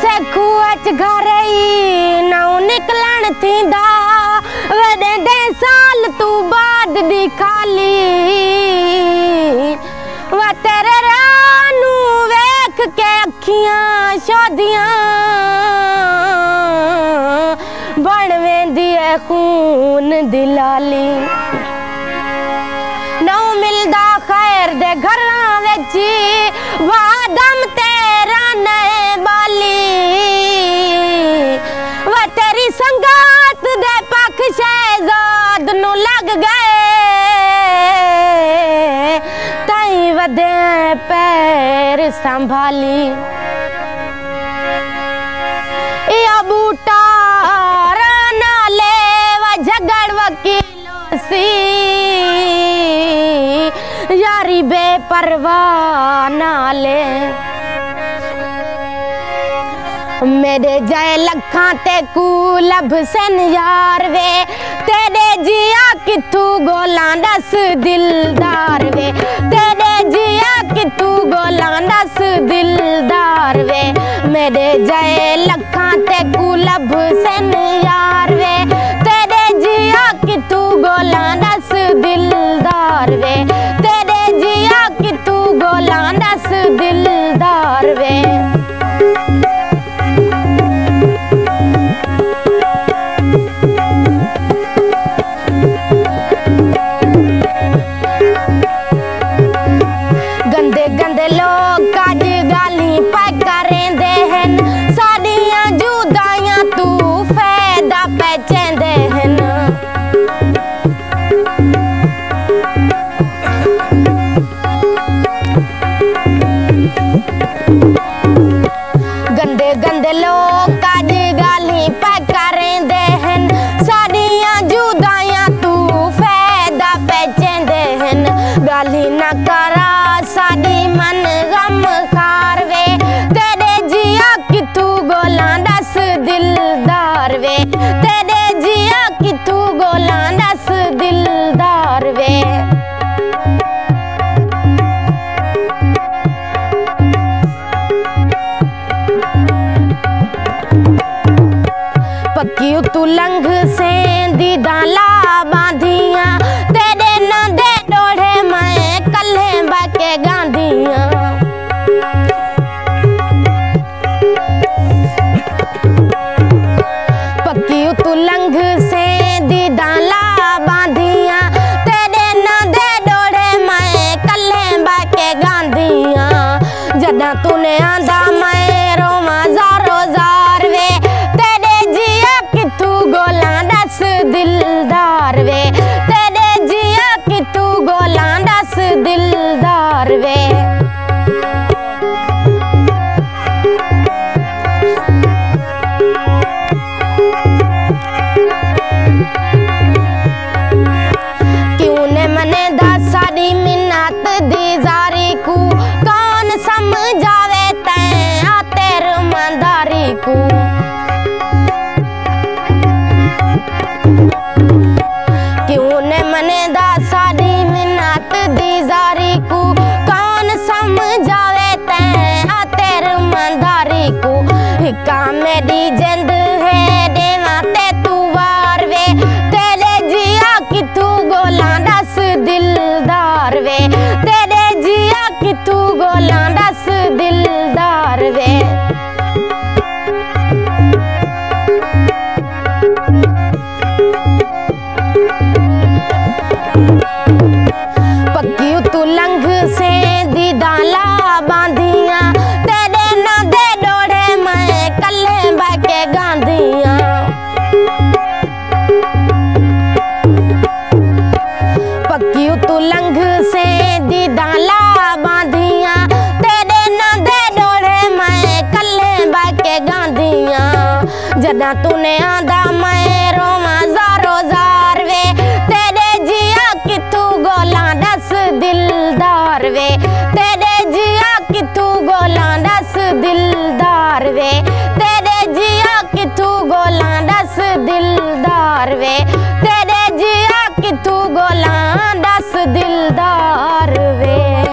से कुआ गरई ना निकलन थींदा वॾे साल तू बाद दी काली व तेरे रानू वेख के अखियां शोधियां बण वेंदी है खून दिलाली लग गए। ताई वधे पैर संभाली। या बूटा राना ले व झगड़ वकीलों सी। यारी बेपरवाह ना ले। मेरे जय लखा ते कूलब सन यार वे। ਜੀਆ ਕਿਥੂ ਗੋਲਾਂ ਦੱਸ ਦਿਲਦਾਰ ਵੇ? ਤੇਰੇ ਜੀਆ ਕਿਥੂ ਗੋਲਾਂ ਦੱਸ ਦਿਲਦਾਰ ਵੇ? ਮੇਰੇ ਜਾਏ ਲੱਖਾਂ ਤੇ ਕੂ ਲਭ ਯਾਰ ਵੇ। ਤੇਰੇ ਜਿਆ ਕਿਥੂ ਗੋਲਾਂ ਦੱਸ ਦਿਲਦਾਰ ਵੇ? ਤੇਰੇ ਜਿਆ ਕਿਥੂ ਗੋਲਾਂ ਦੱਸ ਦਿਲਦਾਰ ਵੇ? गंदे गंदे लोग काज गाली पाई करेंदे हन साडियाँ जुदाइयाँ तू फ़ायदा पहचेंदे हन गंदे गंदे लोग काज गाली पाई करेंदे हन साडियाँ जुदाइयाँ तू फ़ायदा पहचेंदे हन गाली ना कर ਤੇਰੇ ਜੀਆ ਕਿਥੂ ਗੋਲਾਂ ਦੱਸ ਦਿਲਦਾਰ ਵੇ। ਪੱਕੀ ਤੂੰ ਲੰਘ ਸੇਂਦੀ ਦਾਲਾ युतुलंघ को। कामेडी जल्द ਜਦਾਂ ਤੂੰ ਨੇ ਆਂਦਾ ਮੈਂ ਰੋਵਾਂ ਜ਼ਾਰੋ ਜ਼ਾਰ ਵੇ। ਤੇਰੇ ਜੀਆ ਕਿਥੂ ਗੋਲਾਂ ਦੱਸ ਦਿਲਦਾਰ ਵੇ। ਤੇਰੇ ਜੀਆ ਕਿਥੂ ਗੋਲਾਂ ਦੱਸ ਦਿਲਦਾਰ ਵੇ। ਤੇਰੇ ਜੀਆ ਕਿਥੂ ਗੋਲਾਂ ਦੱਸ ਦਿਲਦਾਰ ਵੇ। ਤੇਰੇ ਜੀਆ ਕਿਥੂ ਗੋਲਾਂ ਦੱਸ ਦਿਲਦਾਰ ਵੇ।